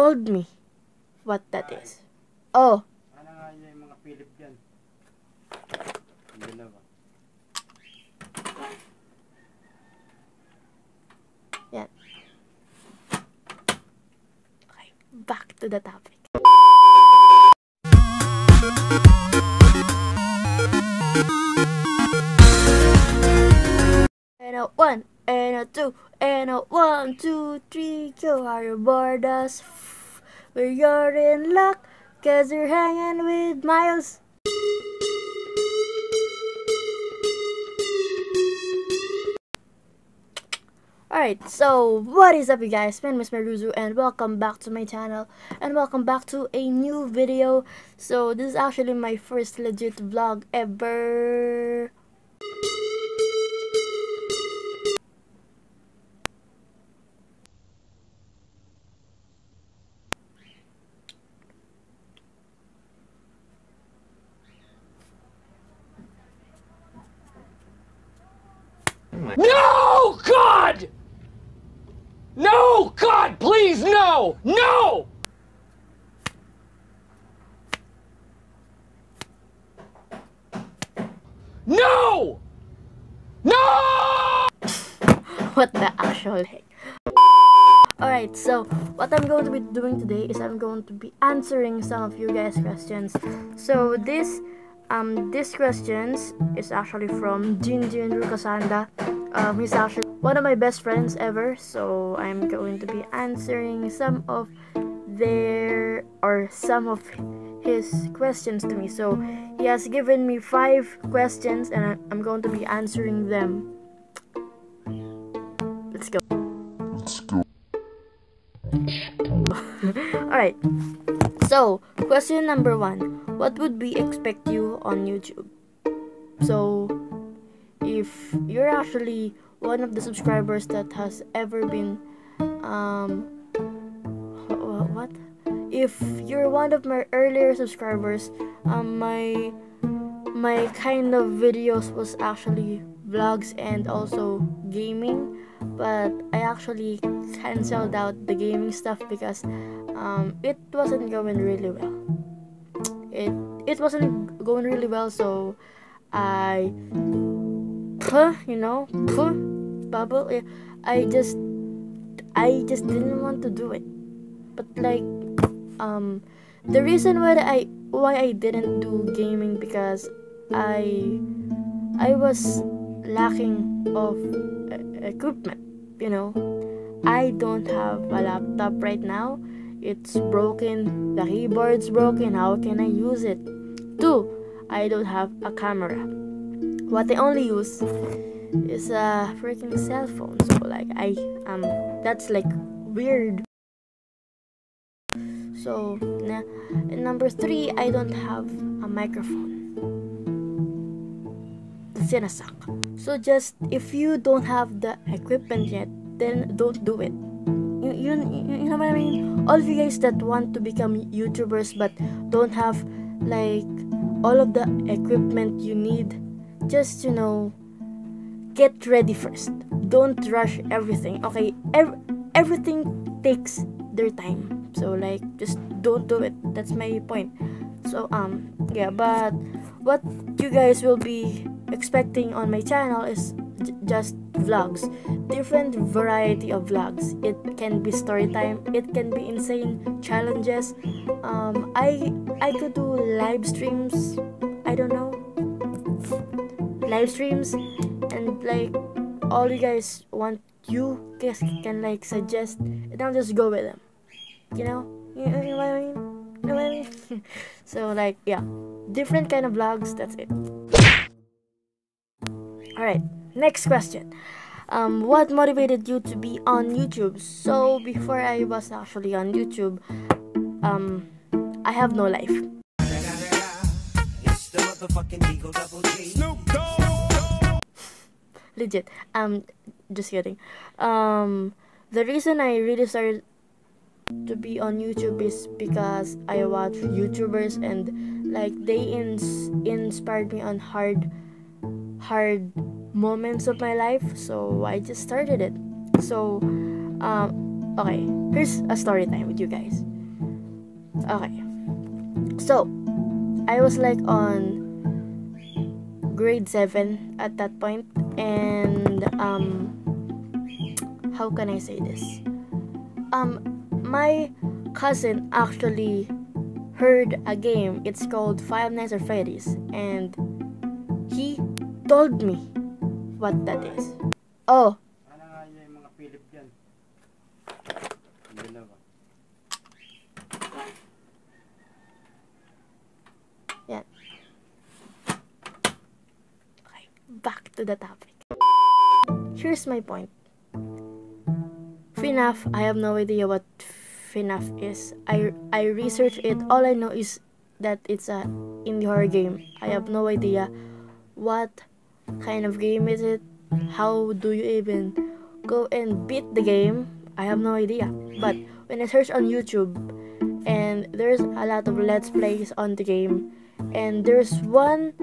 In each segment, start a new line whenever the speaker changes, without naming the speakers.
told me what that is. Oh,
Ano nga yung mga Philip dyan? Yung dalawa.
yan. Okay, back to the topic. And one, and a two, and a one, two, three, go. Are you bored f- well, you're in luck, cause you're hanging with Miles. Alright, so what is up you guys, my name is Mairuzu and welcome back to my channel and welcome back to a new video. So this is actually my first legit vlog ever.
No, God! No, God, please, no! No! No! No!
what the actual heck. Alright, so what I'm going to be doing today is I'm going to be answering some of you guys' questions. So this um this questions is actually from Jin Rukassanda. Um he's actually one of my best friends ever, so I'm going to be answering some of their or some of his questions to me. So he has given me five questions and I'm going to be answering them. Let's go. Let's go. Alright. So, question number one. What would we expect you on YouTube? So, if you're actually one of the subscribers that has ever been, um, wh- wh- what? If you're one of my earlier subscribers, um, my my kind of videos was actually vlogs and also gaming but I actually canceled out the gaming stuff because um, it wasn't going really well. It it wasn't going really well, so I, you know, bubble. I just I just didn't want to do it. But like, um, the reason why I why I didn't do gaming because I I was lacking of equipment. You know, I don't have a laptop right now. It's broken. The keyboard's broken. How can I use it? Two, I don't have a camera. What I only use is a freaking cell phone. So like I um that's like weird. So na and number three, I don't have a microphone. That's. So just if you don't have the equipment yet, then don't do it. You, you, you know what I mean? All of you guys that want to become YouTubers but don't have like all of the equipment you need, just you know, get ready first. Don't rush everything. Okay, ev- everything takes their time. So like just don't do it. That's my point. So um yeah, but what you guys will be expecting on my channel is j- just vlogs. Different variety of vlogs. It can be story time. It can be insane challenges. Um i i could do live streams. I don't know. Live streams. And like all you guys want you guys can like suggest and i'll just go with them. You know? You know, what i mean? You know what i mean? So like yeah. Different kind of vlogs that's it. All right next question. Um what motivated you to be on youtube? So before i was actually on youtube um i have no life.
It's the motherfucking Eagle Double G.
legit. Um just kidding. Um the reason i really started to be on youtube is because i watch youtubers and like they ins- inspired me on hard hard moments of my life so i just started it. So um okay here's a story time with you guys. Okay. So, I was like on grade 7 at that point and um how can I say this? Um my cousin actually heard a game. It's called Five Nights at Freddy's and he told me what that is. Oh. Yan. Okay, back to the topic. Here's my point. FNAF, I have no idea what FNAF is. I I researched it. All I know is that it's a indie horror game. I have no idea what kind of game is it. How do you even go and beat the game? I have no idea. But when I search on YouTube, and there's a lot of let's plays on the game, and there's one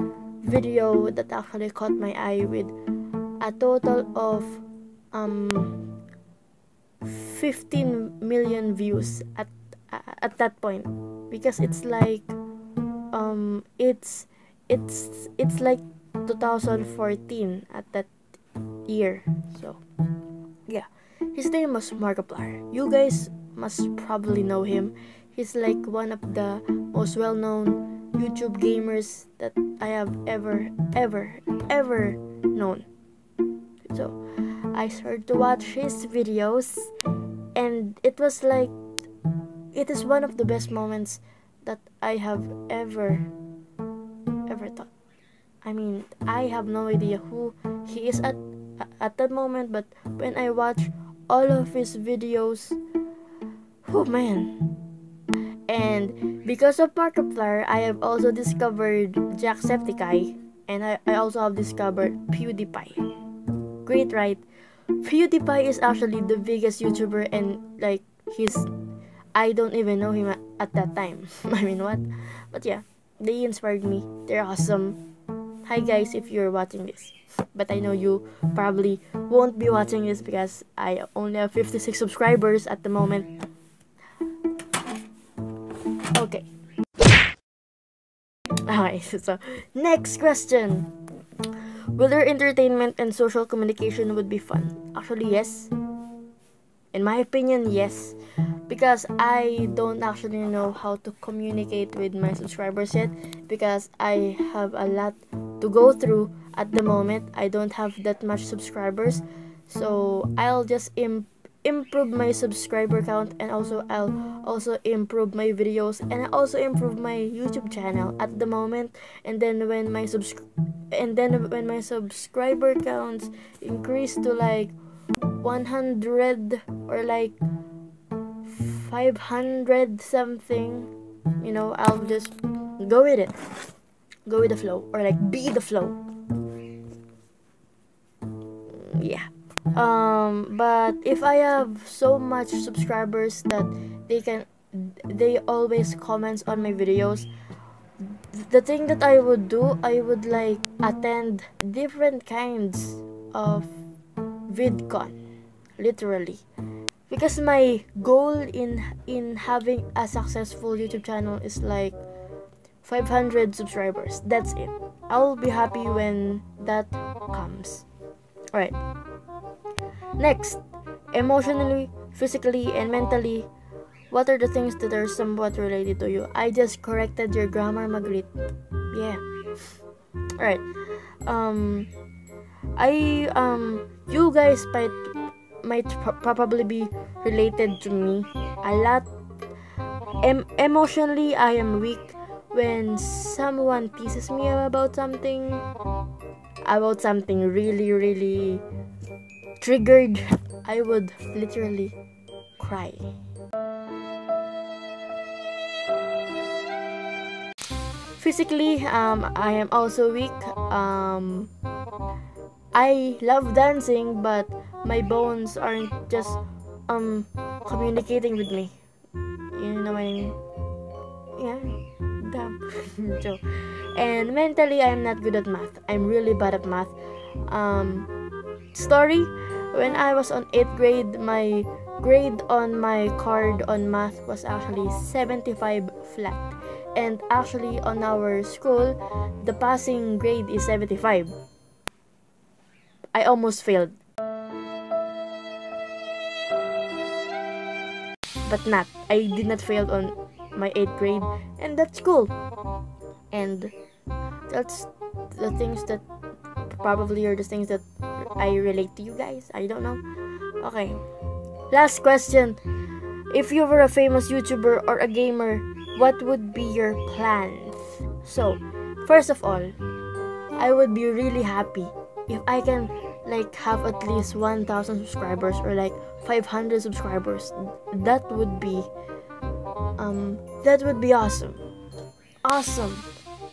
video that actually caught my eye with a total of um 15 million views at at that point. Because it's like um it's it's it's like 2014 at that year. So yeah. His name was Markiplier. You guys must probably know him. He's like one of the most well-known YouTube gamers that I have ever ever ever known. So I started to watch his videos and it was like it is one of the best moments that I have ever ever thought. I mean, I have no idea who he is at at that moment, but when I watch all of his videos, oh man. And because of Markiplier, I have also discovered Jacksepticeye, and I, I also have discovered PewDiePie. Great, right? PewDiePie is actually the biggest YouTuber and like he's I don't even know him at, at that time. I mean what? But yeah, they inspired me. They're awesome. Hi guys if you're watching this. But I know you probably won't be watching this because I only have 56 subscribers at the moment. Okay. Alright, so next question. Whether entertainment and social communication would be fun? Actually, yes. In my opinion, yes. Because I don't actually know how to communicate with my subscribers yet. Because I have a lot to go through at the moment. I don't have that much subscribers. So I'll just Im- improve my subscriber count and also I'll also improve my videos and I also improve my YouTube channel at the moment. And then when my subs and then when my subscriber counts increase to like 100 or like 500 something you know I'll just go with it. Go with the flow or like be the flow. Yeah um but if i have so much subscribers that they can they always comments on my videos the thing that i would do i would like attend different kinds of vidcon literally. Because my goal in in having a successful youtube channel is like 500 subscribers. That's it. I'll be happy when that comes. All right Next, emotionally, physically, and mentally, what are the things that are somewhat related to you? I just corrected your grammar, Magritte. Yeah. Alright. Um, I um, you guys might might pro- probably be related to me a lot. Em- emotionally, I am weak when someone teases me about something, about something really, really triggered, I would literally cry. Physically, um, I am also weak. Um, I love dancing, but my bones aren't just um communicating with me. You know what I mean? Yeah, damn. so, and mentally, I'm not good at math. I'm really bad at math. Um, story when I was on 8th grade, my grade on my card on math was actually 75 flat. And actually on our school, the passing grade is 75. I almost failed. But not. I did not fail on my 8th grade and that's cool. And that's the things that probably are the things that I relate to you guys. I don't know. Okay. Last question. If you were a famous YouTuber or a gamer, what would be your plans? So, first of all, I would be really happy if I can like have at least 1000 subscribers or like 500 subscribers. That would be um that would be awesome. Awesome.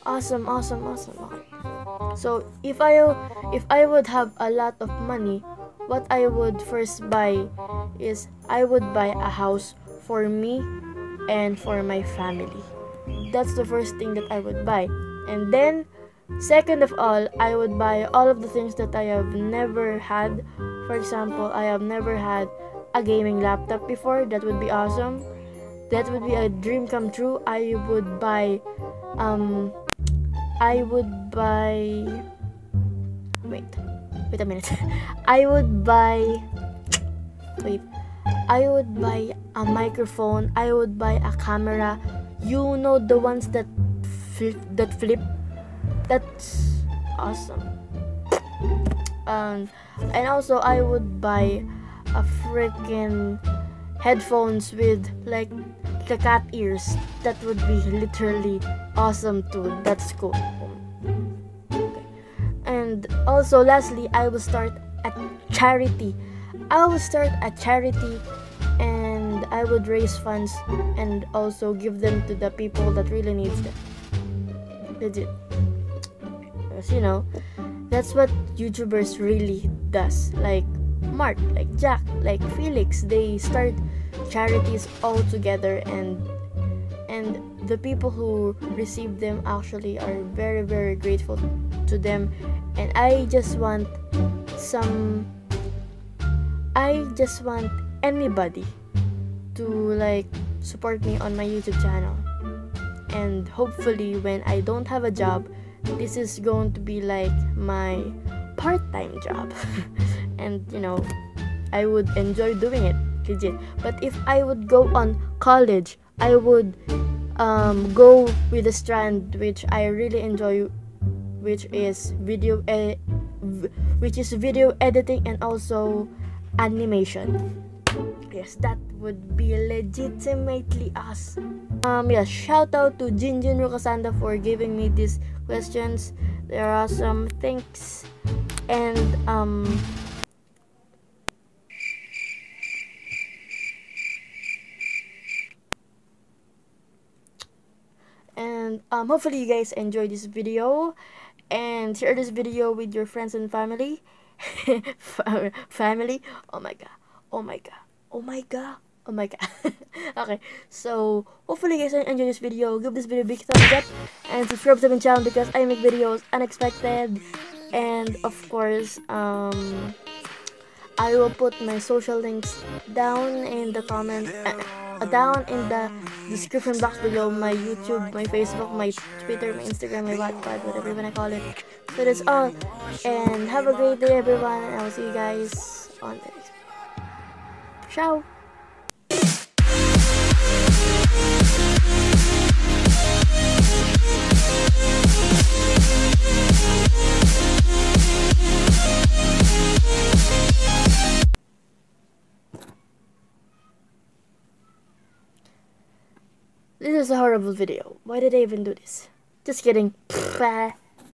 Awesome, awesome, awesome. So, if I if I would have a lot of money, what I would first buy is I would buy a house for me and for my family. That's the first thing that I would buy. And then, second of all, I would buy all of the things that I have never had. For example, I have never had a gaming laptop before. That would be awesome. That would be a dream come true. I would buy, um, I would buy. Wait, wait a minute. I would buy. Wait. I would buy a microphone. I would buy a camera. You know the ones that flip, that flip. That's awesome. Um, and also I would buy a freaking headphones with like the cat ears. That would be literally awesome too. That's cool. And also, lastly, I will start a charity. I will start a charity and I would raise funds and also give them to the people that really needs them. Legit. Because you know, that's what YouTubers really does. Like Mark, like Jack, like Felix, they start charities all together and and the people who receive them actually are very very grateful to them and I just want some I just want anybody to like support me on my YouTube channel. And hopefully when I don't have a job, this is going to be like my part-time job. and you know, I would enjoy doing it, legit. But if I would go on college, I would um, go with a strand which I really enjoy which is video e- which is video editing and also animation. Yes, that would be legitimately us. Um, yeah, shout out to Jinjin Rukassanda for giving me these questions. There are some thanks and um. And um, hopefully you guys enjoy this video and share this video with your friends and family. family. Oh my god. Oh my god. Oh my god. Oh my god. okay, so hopefully you guys enjoy this video. Give this video a big thumbs up and subscribe to my channel because I make videos unexpected. And of course, um, I will put my social links down in the comments uh, down in the description box below. My YouTube, my Facebook, my Twitter, my Instagram, my Wattpad, whatever you wanna call it. So that's all. And have a great day, everyone. And I will see you guys on the next. Ciao. This is a horrible video. Why did I even do this? Just kidding.